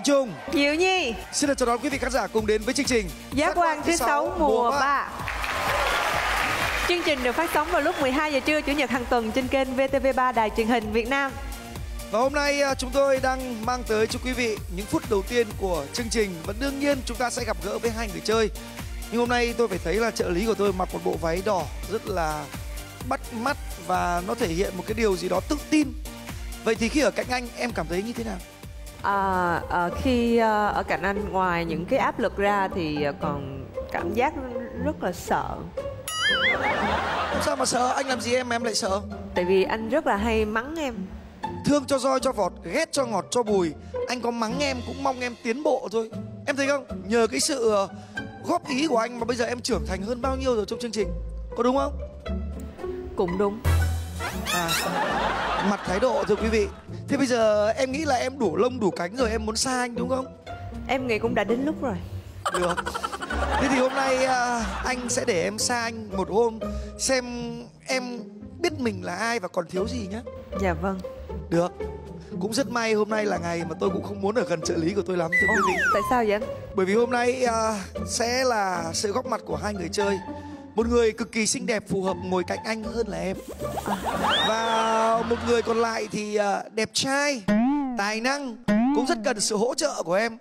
Trung. Diệu Nhi. Xin được chào đón quý vị khán giả cùng đến với chương trình Giác quan thứ sáu mùa 3 Chương trình được phát sóng vào lúc 12 giờ trưa Chủ nhật hàng tuần trên kênh VTV3 Đài truyền hình Việt Nam. Và hôm nay à, chúng tôi đang mang tới cho quý vị những phút đầu tiên của chương trình Và đương nhiên chúng ta sẽ gặp gỡ với hai người chơi. Nhưng hôm nay tôi phải thấy là trợ lý của tôi mặc một bộ váy đỏ rất là bắt mắt Và nó thể hiện một cái điều gì đó tự tin. Vậy thì khi ở cạnh anh em cảm thấy như thế nào? À, à, Khi à, ở cạnh anh ngoài những cái áp lực ra Thì còn cảm giác rất là sợ sao mà sợ? Anh làm gì em em lại sợ? Tại vì anh rất là hay mắng em Thương cho roi cho vọt, ghét cho ngọt cho bùi Anh có mắng em cũng mong em tiến bộ thôi Em thấy không? Nhờ cái sự góp ý của anh mà bây giờ em trưởng thành hơn bao nhiêu rồi trong chương trình Có đúng không? Cũng đúng À, mặt thái độ thưa quý vị Thế bây giờ em nghĩ là em đủ lông đủ cánh rồi em muốn xa anh đúng không? Em nghĩ cũng đã đến lúc rồi. Được. Thế thì hôm nay à, anh sẽ để em xa anh một hôm Xem em biết mình là ai và còn thiếu gì nhé Dạ vâng. Được. Cũng rất may hôm nay là ngày mà tôi cũng không muốn ở gần trợ lý của tôi lắm thưa quý vị. Tại sao vậy anh? Bởi vì hôm nay à, sẽ là sự góp mặt của hai người chơi Một người cực kỳ xinh đẹp phù hợp ngồi cạnh anh hơn là em. Và một người còn lại thì à, đẹp trai, tài năng Cũng rất cần sự hỗ trợ của em.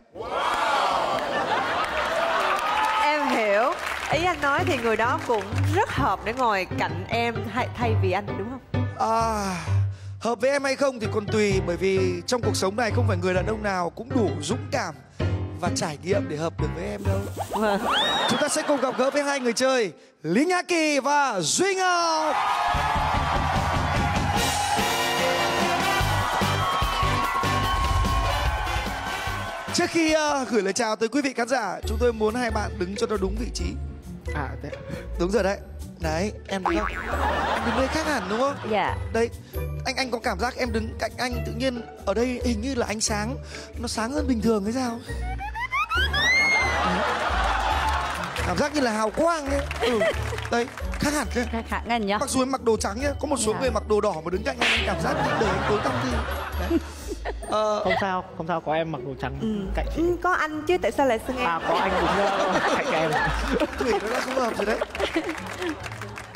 Em hiểu. Ý anh nói thì người đó cũng rất hợp để ngồi cạnh em hay thay vì anh đúng không? à, Hợp với em hay không thì còn tùy Bởi vì trong cuộc sống này không phải người đàn ông nào cũng đủ dũng cảm và trải nghiệm để hợp được với em đâu Vâng Chúng ta sẽ cùng gặp gỡ với hai người chơi Lý Nhã Kỳ và Duy Ngọc Trước khi uh, gửi lời chào tới quý vị khán giả Chúng tôi muốn hai bạn đứng cho nó đúng vị trí À, thế ạ. Đúng rồi đấy Đấy, em đứng không? Em đứng đây khác hẳn đúng không? Dạ Đây, anh anh có cảm giác em đứng cạnh anh tự nhiên ở đây hình như là ánh sáng nó sáng hơn bình thường hay sao? Cảm giác như là hào quang ấy. Ừ. Đây, khác hẳn kia. khác hẳn anh nhá Mặc dù em mặc đồ trắng nhá, có một số Dạ. người mặc đồ đỏ mà đứng cạnh anh em cảm giác như đời anh tối tăm đi. Đấy. Ờ, Không sao, không sao có em mặc đồ trắng cạnh chị. ừ, Có anh chứ tại sao lại xưng em? À có anh đứng ờ, cạnh em. Thủy nó đã không hợp rồi đấy.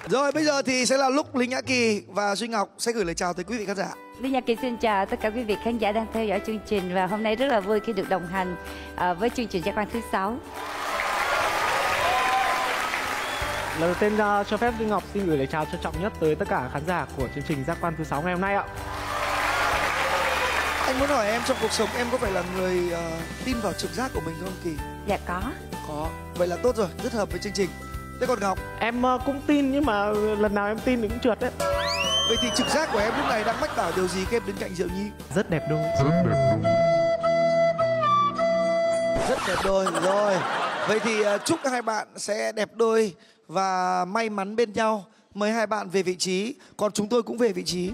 Rồi bây giờ thì sẽ là lúc Linh Nhã Kỳ và Duy Ngọc sẽ gửi lời chào tới quý vị khán giả. Lý Nhật Kỳ xin chào tất cả quý vị khán giả đang theo dõi chương trình và hôm nay rất là vui khi được đồng hành à, với chương trình Giác quan thứ sáu. Lần đầu tiên ờ, cho phép Duy Ngọc xin gửi lời chào trân trọng nhất tới tất cả khán giả của chương trình Giác quan thứ sáu ngày hôm nay ạ. Anh muốn hỏi em trong cuộc sống em có phải là người ờ, tin vào trực giác của mình không Kỳ? Dạ có. Có. Vậy là tốt rồi, rất hợp với chương trình. Thế còn Ngọc, Em ờ, cũng tin nhưng mà lần nào em tin thì cũng trượt đấy. vậy thì trực giác của em lúc này đang mách bảo điều gì khi em đứng cạnh Diệu Nhi? Rất đẹp đôi. Rất đẹp đôi rồi. Vậy thì ờ, chúc hai bạn sẽ đẹp đôi và may mắn bên nhau. Mời hai bạn về vị trí, còn chúng tôi cũng về vị trí.